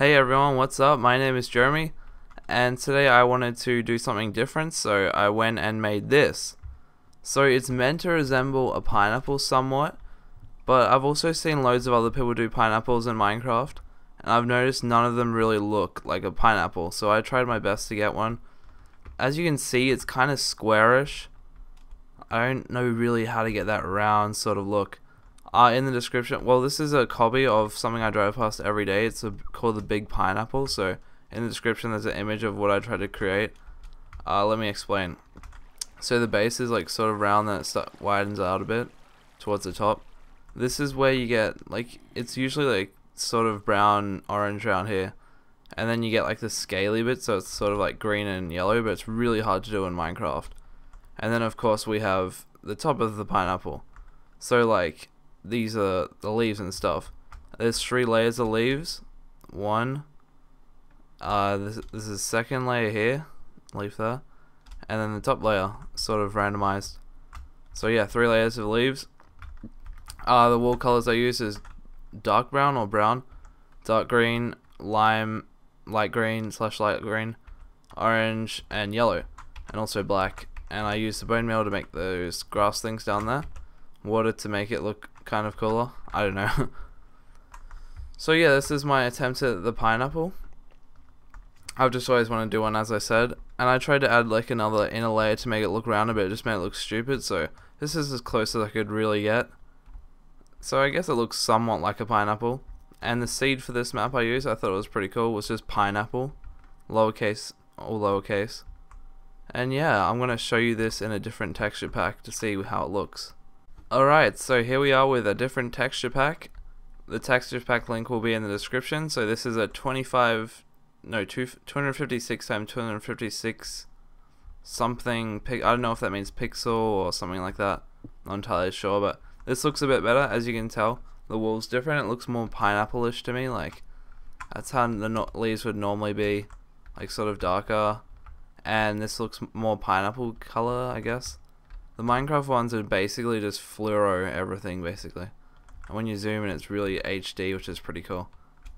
Hey everyone, what's up? My name is Jeremy, and today I wanted to do something different, so I went and made this. So it's meant to resemble a pineapple somewhat, but I've also seen loads of other people do pineapples in Minecraft, and I've noticed none of them really look like a pineapple, so I tried my best to get one. As you can see, it's kind of squarish. I don't know really how to get that round sort of look uh, in the description. Well, this is a copy of something I drive past every day. It's a, called the Big Pineapple. So in the description, there's an image of what I tried to create. Uh, let me explain. So the base is like sort of round, then it widens out a bit towards the top. This is where you get like it's usually like sort of brown orange around here, and then you get like the scaly bit, so it's sort of like green and yellow, but it's really hard to do in Minecraft. And then of course we have the top of the pineapple. So like these are the leaves and stuff. There's three layers of leaves. One. Uh, this, this is second layer here, leaf there, and then the top layer, sort of randomized. So yeah, three layers of leaves. Uh, the wall colors I use is dark brown or brown, dark green, lime, light green slash light green, orange, and yellow, and also black. And I use the bone meal to make those grass things down there. Water to make it look kind of cooler. I don't know. so yeah, this is my attempt at the pineapple. I've just always wanted to do one, as I said, and I tried to add like another inner layer to make it look round a bit, it just made it look stupid. So this is as close as I could really get. So I guess it looks somewhat like a pineapple. And the seed for this map I used, I thought it was pretty cool, was just pineapple, lowercase, all lowercase. And yeah, I'm going to show you this in a different texture pack to see how it looks. Alright, so here we are with a different texture pack. The texture pack link will be in the description. So this is a 25, no, two, 256 times 256 something, I don't know if that means pixel or something like that. Not entirely sure, but this looks a bit better, as you can tell. The wool's different, it looks more pineapple-ish to me, like, that's how the no leaves would normally be, like sort of darker. And this looks more pineapple color, I guess. The Minecraft ones are basically just fluoro everything, basically. And when you zoom in, it's really HD, which is pretty cool.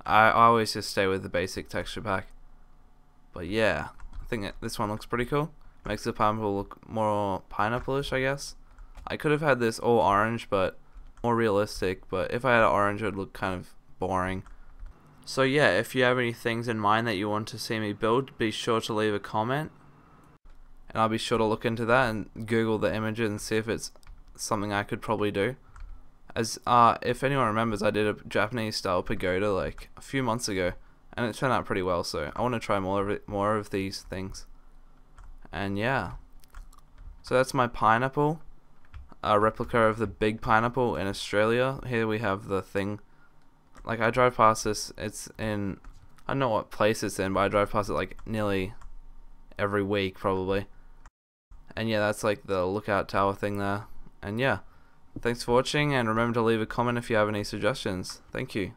I, always just stay with the basic texture pack. But yeah, I think this one looks pretty cool. Makes the pineapple look more pineapple-ish, I guess. I could have had this all orange, but more realistic. But if I had orange, it would look kind of boring. So yeah, if you have any things in mind that you want to see me build, be sure to leave a comment and I'll be sure to look into that and Google the image and see if it's something I could probably do. As uh, if anyone remembers, I did a Japanese style pagoda like a few months ago, and it turned out pretty well. So I want to try more of it, more of these things. And yeah, so that's my pineapple, a replica of the big pineapple in Australia. Here we have the thing. Like I drive past this, it's in I don't know what place it's in, but I drive past it like nearly every week probably. And yeah, that's like the lookout tower thing there. And yeah, thanks for watching and remember to leave a comment if you have any suggestions. Thank you.